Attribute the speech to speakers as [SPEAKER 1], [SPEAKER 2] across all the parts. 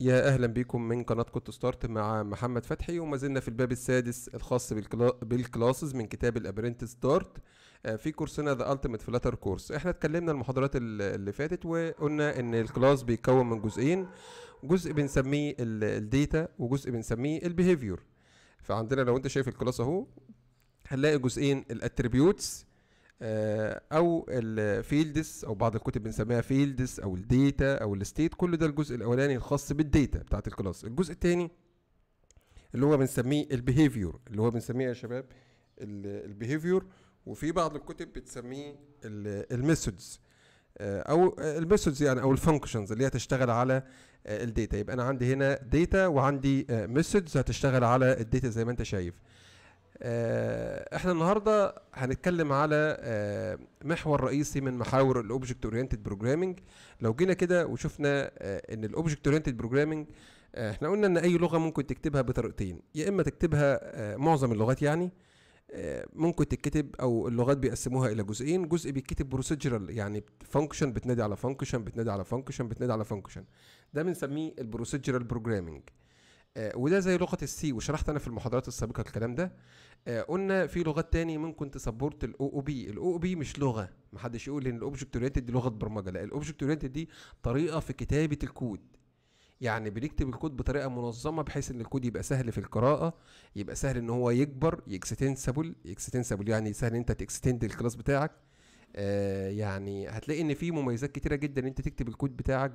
[SPEAKER 1] يا أهلا بكم من قناة كنت ستارت مع محمد فتحي وما زلنا في الباب السادس الخاص بال cla... بال classes من كتاب الابرنت ستارت آه، في كورسنا the ultimate Flutter course إحنا اتكلمنا المحاضرات ال- اللي فاتت وقلنا إن ال class بيتكون من جزئين جزء بنسميه ال data وجزء بنسميه ال behavior فعندنا لو أنت شايف ال class أهو هنلاقي جزئين ال attributes أو ال fields أو بعض الكتب بنسميها fields أو ال data أو ال state كل ده الجزء الأولاني الخاص بال data بتاعت ال class. الجزء الثاني اللي هو بنسميه ال behavior اللي هو بنسميه يا شباب ال behavior وفي بعض الكتب بتسميه ال methods أو ال methods يعني أو ال functions اللي هي تشتغل على ال data يبقى أنا عندي هنا data وعندي methods هتشتغل على ال data زي ما أنت شايف. آه، إحنا النهارده هنتكلم على آه، محور رئيسي من محاور ال object oriented programming لو جينا كده وشفنا آه، إن ال object oriented programming إحنا قلنا إن أي لغة ممكن تكتبها بطريقتين. يا إما تكتبها آه، معظم اللغات يعني آه، ممكن تتكتب أو اللغات بيقسموها إلى جزئين. جزء بيتكتب procedural يعني function بتنادي على function بتنادي على function بتنادي على function ده بنسميه ال procedural programming آه، وده زي لغة ال C وشرحت أنا في المحاضرات السابقة الكلام ده. آه، قلنا في لغات تاني ممكن ت support ال OOP ال OOP مش لغة. محدش يقول إن ال object oriented دي لغة برمجة لا ال object oriented دي طريقة في كتابة الكود. يعني بنكتب الكود بطريقة منظمة بحيث إن الكود يبقى سهل في القراءة يبقى سهل إن هو يكبر extensible extensible يعني سهل أنت ت extend ال class بتاعك. آه يعني هتلاقي إن في مميزات كتيرة جدا إن أنت تكتب الكود بتاعك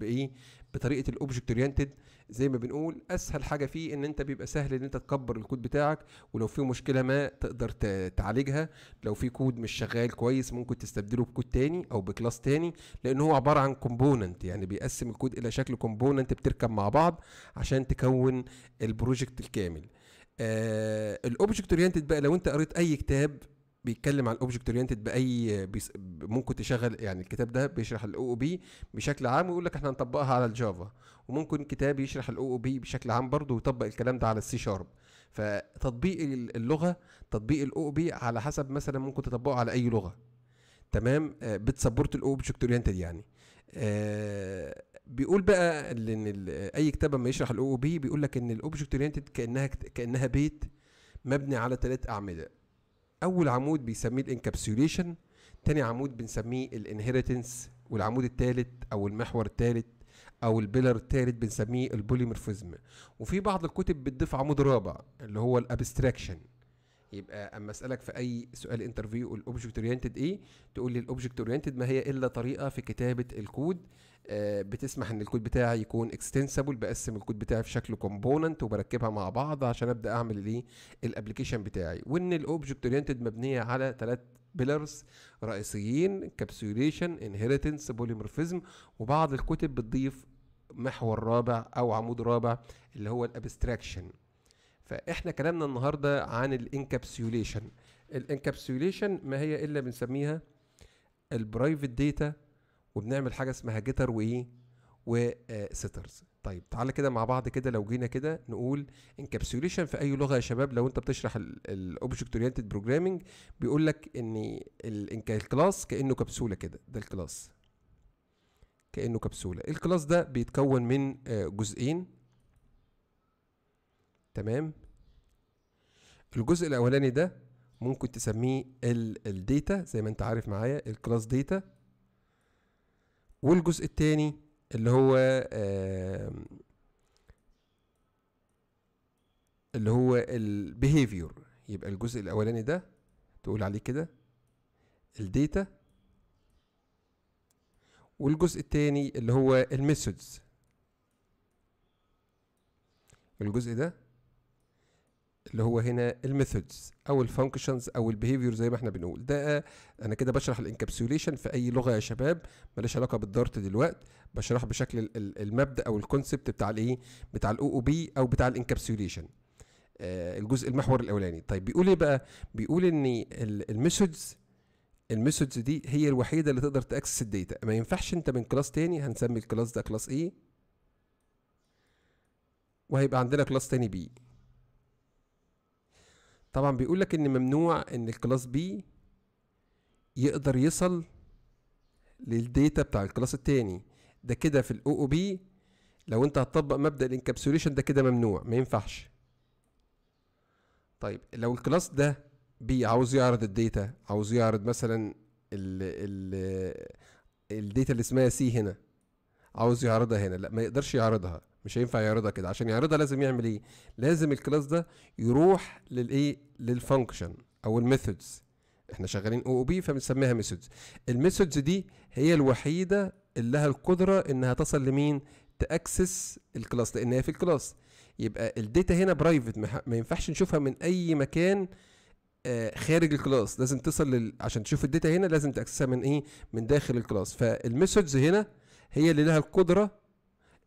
[SPEAKER 1] بإيه؟ بطريقة ال object oriented زي ما بنقول. أسهل حاجة فيه إن أنت بيبقى سهل إن أنت تكبر الكود بتاعك ولو في مشكلة ما تقدر تعالجها. لو في كود مش شغال كويس ممكن تستبدله بكود تاني أو ب class تاني لأن هو عبارة عن component يعني بيقسم الكود إلى شكل component بتركب مع بعض عشان تكون ال project الكامل. آه ال object oriented بقى لو أنت قريت أي كتاب بيتكلم عن ال object oriented بأي ممكن تشغل يعني الكتاب ده بيشرح ال OOP بشكل عام ويقول لك إحنا هنطبقها على الجافا. وممكن كتاب يشرح ال OOP بشكل عام برضه ويطبق الكلام ده على ال C sharp فتطبيق ال- اللغة تطبيق ال OOP على حسب مثلا ممكن تطبقه على أي لغة. تمام؟ آه، بت support ال object oriented يعني. آه، بيقول بقى إن أي كتاب لما يشرح الاو أو بي بيقول لك إن ال object oriented كأنها كأنها بيت مبني على ثلاث أعمدة. أول عمود بيسميه ال encapsulation تاني عمود بنسميه ال inheritance والعمود الثالث أو المحور الثالث أو ال pillar الثالث بنسميه ال polymorphism. وفي بعض الكتب بتضيف عمود رابع اللي هو ال abstraction. يبقى أما أسألك في أي سؤال interview ال object oriented إيه تقول لي ال object oriented ما هي إلا طريقة في كتابة الكود آه، بتسمح إن الكود بتاعي يكون extensible بقسم الكود بتاعي في شكل component وبركبها مع بعض عشان أبدأ أعمل الايه ال application بتاعي. وإن ال object oriented مبنية على ثلاث pillars رئيسيين encapsulation inheritance polymorphism وبعض الكتب بتضيف محور رابع أو عمود رابع اللي هو ال abstraction فإحنا كلامنا النهارده عن ال encapsulation ال encapsulation ما هي إلا بنسميها ال private data وبنعمل حاجة اسمها getter وايه و setters طيب تعالى كده مع بعض كده لو جينا كده نقول encapsulation في أي لغة يا شباب؟ لو أنت بتشرح ال object oriented programming بيقول لك إن ال- ال class كأنه كبسولة كده. ده ال class. كأنه كبسولة. ال class ده بيتكون من آه، جزئين. تمام؟ الجزء الأولاني ده ممكن تسميه ال data زي ما انت عارف معايا ال class data والجزء التاني اللي هو اللي هو ال behavior يبقى الجزء الأولاني ده تقول عليه كده ال data والجزء التاني اللي هو ال methods الجزء ده اللي هو هنا ال methods أو ال functions أو ال behavior زي ما إحنا بنقول. ده أنا كده بشرح ال encapsulation في أي لغة يا شباب ماليش علاقة بال Dart دلوقتي بشرح بشكل ال- ال- المبدأ أو ال concept بتاع الإيه؟ بتاع ال OOP أو بتاع ال encapsulation آه الجزء المحور الأولاني. طيب بيقول إيه بقى؟ بيقول إن ال methods ال methods دي هي الوحيدة اللي تقدر ت access ال data. ما ينفعش أنت من class تاني هنسمي ال class ده class A؟ وهيبقى عندنا class تاني B. طبعا بيقول لك إن ممنوع إن ال class B يقدر يصل لل data بتاع ال class التاني. ده كده في ال OOP لو أنت هتطبق مبدأ ال encapsulation ده كده ممنوع ما ينفعش. طيب لو ال class ده B عاوز يعرض ال data عاوز يعرض مثلا ال ال ال data اللي اسمها C هنا عاوز يعرضها هنا لا ما يقدرش يعرضها. مش هينفع يعرضها كده. عشان يعرضها لازم يعمل إيه؟ لازم ال class ده يروح للايه لل function أو ال methods إحنا شغالين OOP فبنسميها methods ال methods دي هي الوحيدة اللي لها القدرة إنها تصل لمين؟ ت access ال class. لأن هي في ال class. يبقى ال data هنا private ما ينفعش نشوفها من أي مكان آه، خارج ال class. لازم تصل لل... عشان تشوف ال data هنا لازم ت access ها من إيه؟ من داخل ال class. فال methods هنا هي اللي لها القدرة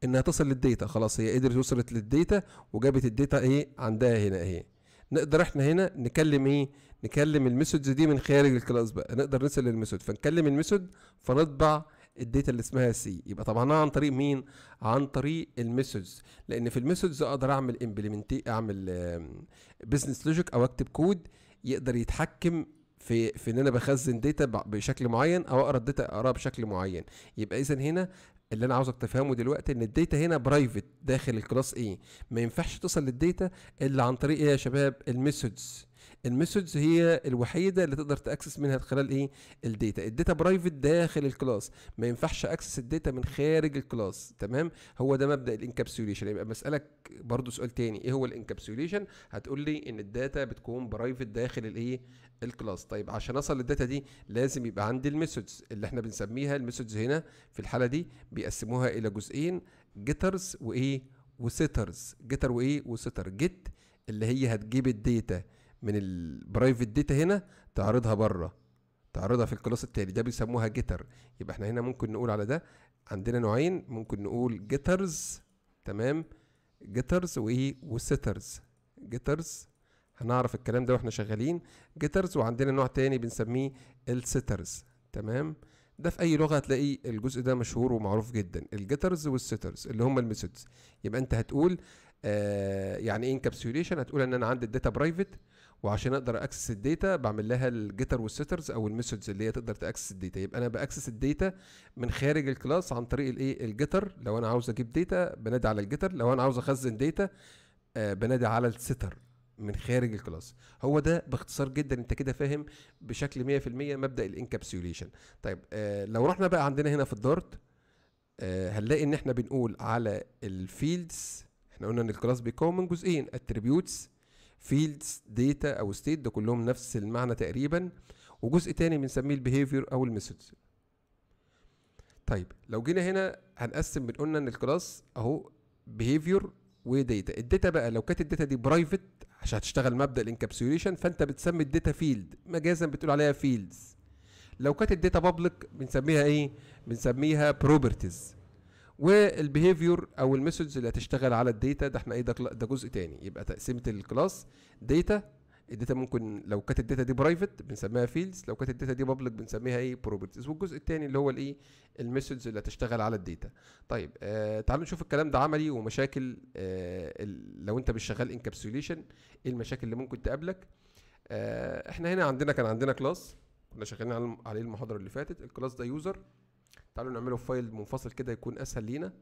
[SPEAKER 1] إنها تصل لل data. خلاص هي قدرت وصلت لل data وجابت ال data إيه؟ عندها هنا اهي نقدر إحنا هنا نكلم إيه؟ نكلم ال methods دي من خارج ال class بقى. نقدر نسال ال method فنكلم ال method فنطبع ال data اللي اسمها C يبقى طبعا عن طريق مين؟ عن طريق ال methods. لأن في ال methods أقدر أعمل implement أعمل business logic أو أكتب كود يقدر يتحكم في في إن أنا بخزن data بشكل معين أو أقرأ ال data أقرأها بشكل معين. يبقى اذا هنا اللي أنا عاوزك تفهمه دلوقتي إن ال data هنا private داخل ال class إيه ما ينفعش توصل لل data إلا عن طريق إيه يا شباب؟ ال methods. ال methods هي الوحيدة اللي تقدر ت access منها خلال إيه؟ ال data. ال data private داخل ال class. ما ينفعش access ال data من خارج ال class. تمام؟ هو ده مبدأ ال encapsulation. يبقى بسألك برضو سؤال تاني. إيه هو ال encapsulation؟ هتقول لي إن ال data بتكون private داخل الايه ال class. طيب عشان اوصل لل data دي لازم يبقى عندي ال methods. اللي إحنا بنسميها ال methods هنا في الحالة دي بيقسموها إلى جزئين getters وإيه؟ و setters getter وإيه؟ و setter get اللي هي هتجيب ال data. من ال private data هنا تعرضها بره تعرضها في ال class التالي. ده بيسموها getter يبقى إحنا هنا ممكن نقول على ده. عندنا نوعين ممكن نقول getters تمام؟ getters وايه و setters getters هنعرف الكلام ده وإحنا شغالين. getters وعندنا نوع تاني بنسميه ال setters تمام؟ ده في أي لغة هتلاقي الجزء ده مشهور ومعروف جدا. ال getters وال setters اللي هم ال methods. يبقى أنت هتقول آه يعني إيه encapsulation هتقول إن أنا عندي ال data private وعشان أقدر access ال data بعمل لها ال getter وال setters أو ال methods اللي هي تقدر ت access ال data. يبقى أنا ب access ال data من خارج ال class عن طريق الايه ال getter لو أنا عاوز أجيب data بنادي على ال getter لو أنا عاوز أخزن data آه بنادي على ال setter من خارج ال class. هو ده باختصار جدا أنت كده فاهم بشكل 100% مبدأ ال encapsulation طيب آه لو رحنا بقى عندنا هنا في ال Dart آه هنلاقي إن إحنا بنقول على ال fields إحنا قلنا إن ال class بيكون من جزئين attributes fields data أو state ده كلهم نفس المعنى تقريبا. وجزء تاني بنسميه ال behavior أو ال methods طيب لو جينا هنا هنقسم بنقولنا إن ال class أهو behavior و data ال data بقى لو كانت ال data دي private عشان هتشتغل مبدأ ال encapsulation فأنت بتسمي ال data field مجازا بتقول عليها fields لو كانت ال data public بنسميها إيه؟ بنسميها properties وال behavior أو ال methods اللي هتشتغل على ال data ده إحنا إيه ده, ده جزء تاني. يبقى تقسيمة ال class data ال data ممكن لو كانت ال data دي private بنسميها fields لو كانت ال data دي public بنسميها إيه properties والجزء الثاني اللي هو الإيه ال methods اللي هتشتغل على ال data. طيب آه تعالوا نشوف الكلام ده عملي ومشاكل آه لو أنت مش شغال encapsulation إيه المشاكل اللي ممكن تقابلك؟ آه إحنا هنا عندنا كان عندنا class كنا شغالين عليه المحاضرة اللي فاتت. ال class ده user تعالوا نعمله file منفصل كده يكون أسهل لينا.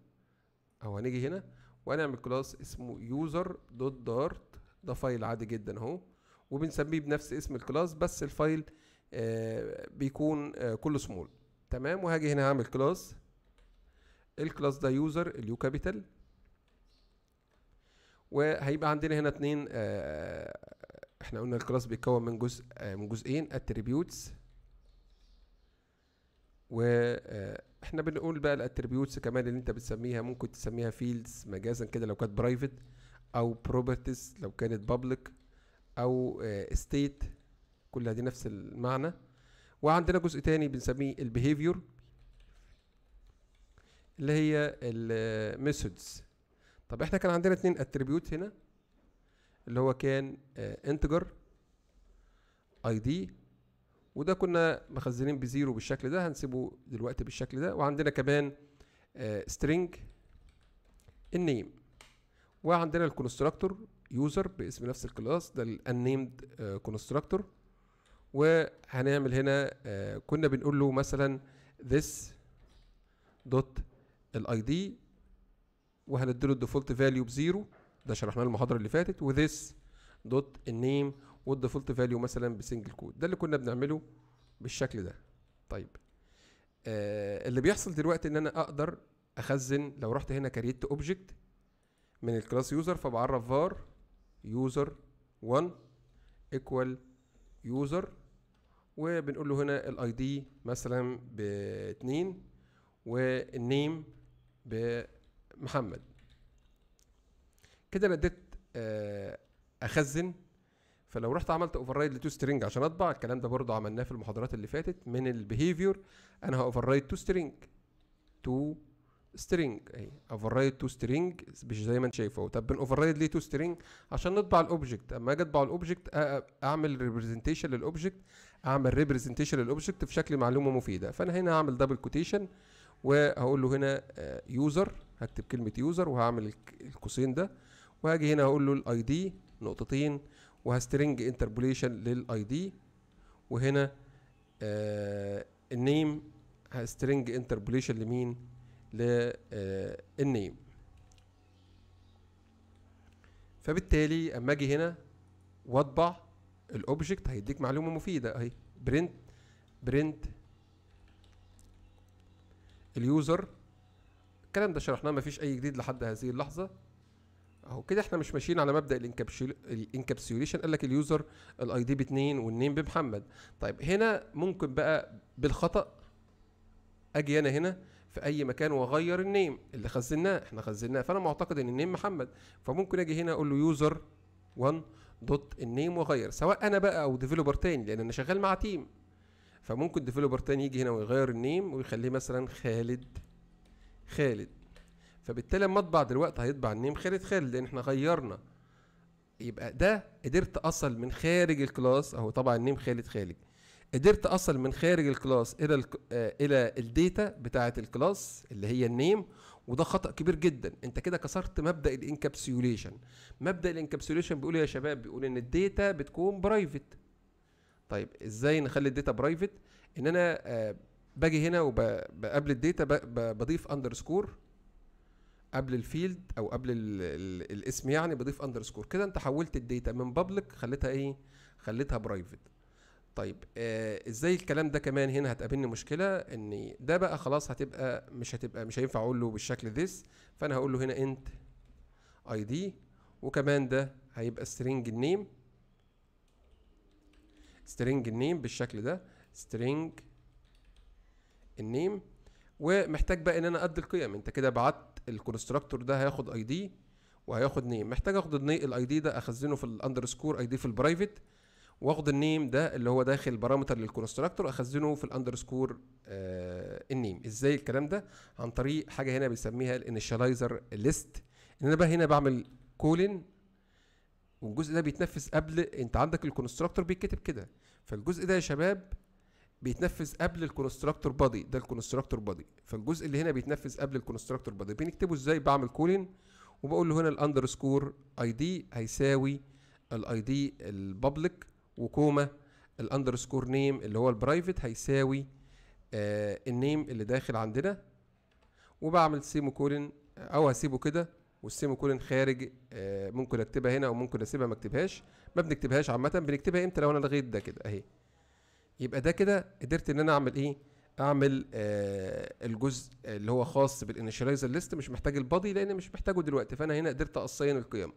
[SPEAKER 1] أو هنيجي هنا وهنعمل class اسمه user dot dart ده file عادي جدا أهو. وبنسميه بنفس اسم ال class بس ال file آه بيكون آه كله سمول تمام؟ وهاجي هنا هعمل class ال class ده user ال U capital وهيبقى عندنا هنا اتنين آه إحنا قلنا ال class بيتكون من جزء آه من جزئين attributes وإحنا بنقول بقى ال attributes كمان اللي انت بتسميها ممكن تسميها fields مجازا كده لو كانت private أو properties لو كانت public أو state كلها دي نفس المعنى. وعندنا جزء تاني بنسميه ال behavior اللي هي ال methods طب إحنا كان عندنا اتنين attribute هنا اللي هو كان integer ID وده كنا مخزنين ب zero بالشكل ده هنسيبه دلوقتي بالشكل ده. وعندنا كمان string ال name وعندنا ال constructor user باسم نفس ال class ده ال unnamed constructor وهنعمل هنا uh, كنا بنقول له مثلا this dot ال ID وهنديله ال default value ب zero. ده شرحناه المحاضره اللي فاتت. و this dot ال name وال default value مثلا ب single quote ده اللي كنا بنعمله بالشكل ده. طيب آه اللي بيحصل دلوقتي إن أنا أقدر أخزن لو رحت هنا create object من ال class user فبعرف var user 1 equal user وبنقول له هنا ال ID مثلا ب 2 وال name بمحمد. كده أنا اديت آه، أخزن فلو رحت عملت override ل toString عشان أطبع الكلام ده برضه عملناه في المحاضرات اللي فاتت من ال behavior أنا ه override toString toString اهي override toString مش زي ما أنت شايفه. طب بن override ليه toString عشان نطبع ال object أما أجي أطبع ال object أعمل representation لل object أعمل representation لل object في شكل معلومة مفيدة. فأنا هنا هعمل double quotation وهقول له هنا user هكتب كلمة user وهعمل القوسين ده. وهاجي هنا هقول له ال ID نقطتين وه string interpolation لل ID وهنا آه ال name ه string interpolation لمين؟ لل name فبالتالي أما أجي هنا وأطبع ال object هيديك معلومة مفيدة أهي. print print ال user الكلام ده شرحناه مفيش أي جديد لحد هذه اللحظة. أهو كده إحنا مش ماشيين على مبدأ ال encapsulation قال لك ال user ال ID باتنين وال name بمحمد. طيب هنا ممكن بقى بالخطأ أجي أنا هنا في أي مكان وأغير ال name اللي خزناه. إحنا خزناه فأنا معتقد إن ال name محمد. فممكن أجي هنا أقول له user 1 dot ال name وأغير سواء أنا بقى أو developer تاني لأن أنا شغال مع team فممكن developer تاني يجي هنا ويغير ال name ويخليه مثلا خالد خالد. فبالتالي لما اطبع دلوقتي هيطبع ال name خالد خالد لأن إحنا غيرنا. يبقى ده قدرت اصل من خارج ال class اهو طبعا ال name خالد خالد. قدرت اصل من خارج ال class إلى الك... آه إلى ال data بتاعة ال class اللي هي ال name وده خطأ كبير جدا. انت كده كسرت مبدأ ال encapsulation. مبدأ ال encapsulation بيقول إيه يا شباب؟ بيقول إن ال data بتكون private طيب إزاي نخلي ال data private إن أنا آه باجي هنا وبقابل ال data بضيف underscore قبل ال field أو قبل ال ال الاسم يعني بضيف underscore كده أنت حولت ال data من public خليتها إيه؟ خليتها private طيب آه إزاي الكلام ده كمان هنا هتقابلني مشكلة؟ إن ده بقى خلاص هتبقى مش هتبقى مش هينفع أقول له بالشكل this فأنا هقول له هنا int ID وكمان ده هيبقى string ال name string ال name بالشكل ده string ال name ومحتاج بقى إن أنا أدي القيم. أنت كده بعت ال constructor ده هياخد ID وهياخد name محتاج أخد ال ID ده أخزنه في ال underscore ID في ال private وأخد ال name ده اللي هو داخل parameter لل constructor أخزنه في ال underscore آه ال name إزاي الكلام ده؟ عن طريق حاجة هنا بنسميها ال initializer list إن أنا بقى هنا بعمل colon والجزء ده بيتنفذ قبل أنت عندك ال constructor بيتكتب كده. فالجزء ده يا شباب بيتنفذ قبل ال constructor body ده ال constructor body فالجزء اللي هنا بيتنفذ قبل ال constructor body بنكتبه إزاي؟ بعمل colon وبقول له هنا ال underscore ID هيساوي ال ID ال public و comma ال underscore name اللي هو ال private هيساوي آه ال name اللي داخل عندنا. وبعمل semicolon أو هسيبه كده وال semicolon خارج آه ممكن أكتبها هنا أو ممكن أسيبها ما أكتبهاش. ما بنكتبهاش عامة بنكتبها إمتى؟ لو أنا لغيت ده كده أهي. يبقى ده كده قدرت إن أنا أعمل إيه؟ أعمل آه الجزء اللي هو خاص بال initializer list مش محتاج ال body لأن مش محتاجه دلوقتي فأنا هنا قدرت assign القيم.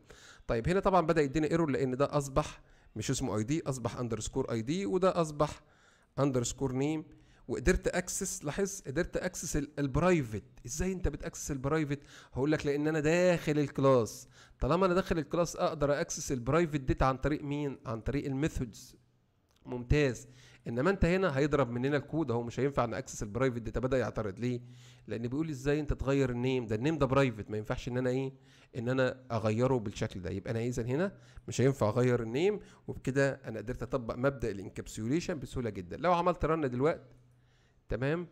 [SPEAKER 1] طيب هنا طبعا بدأ يدينا error لأن ده أصبح مش اسمه ID أصبح underscore ID وده أصبح underscore name وقدرت access لاحظ قدرت access ال private إزاي أنت بت access ال private هقول لك لأن أنا داخل ال class. طالما أنا داخل ال class أقدر access ال private data عن طريق مين؟ عن طريق ال methods ممتاز. إنما أنت هنا هيضرب مننا الكود اهو مش هينفع ن access ال private data بدأ يعترض ليه؟ لأن بيقول إزاي أنت تغير ال name؟ ده ال name ده private ما ينفعش إن أنا إيه؟ إن أنا أغيره بالشكل ده. يبقى أنا اذا هنا؟ مش هينفع أغير ال name وبكده أنا قدرت أطبق مبدأ ال encapsulation بسهولة جدا. لو عملت run دلوقتي تمام؟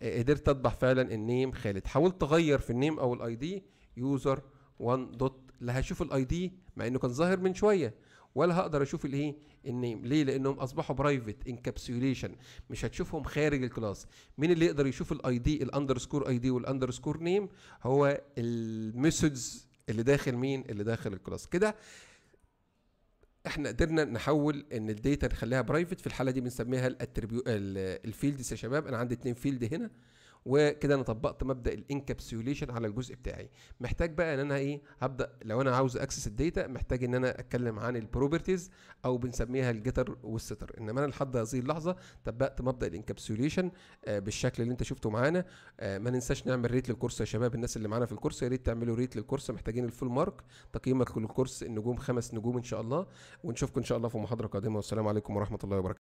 [SPEAKER 1] آه، قدرت اطبع فعلا ال name خالد. حاولت أغير في ال name أو ال ID user 1 dot لا هشوف ال ID مع إنه كان ظاهر من شوية. ولا هقدر أشوف الايه ال name ليه؟ لأنهم أصبحوا private encapsulation مش هتشوفهم خارج ال class. مين اللي يقدر يشوف ال ID ال underscore ID وال underscore name هو ال methods اللي داخل مين؟ اللي داخل ال class. كده إحنا قدرنا نحول إن ال data نخليها private في الحالة دي بنسميها ال attribu ال fields يا شباب. أنا عندي اتنين field هنا. وكده أنا طبقت مبدأ ال encapsulation على الجزء بتاعي. محتاج بقى إن أنا إيه هبدأ لو أنا عاوز access ال data محتاج إن أنا أتكلم عن ال properties أو بنسميها ال getter وال setter. إنما أنا لحد هذه اللحظة طبقت مبدأ ال encapsulation آه بالشكل اللي أنت شفته معانا. آه ما ننساش نعمل ريت للكورس يا شباب الناس اللي معانا في الكورس يا ريت تعملوا ريت للكورس محتاجين الفول مارك تقييمك للكورس النجوم خمس نجوم إن شاء الله. ونشوفكم إن شاء الله في محاضرة قادمة. والسلام عليكم ورحمة الله وبركاته.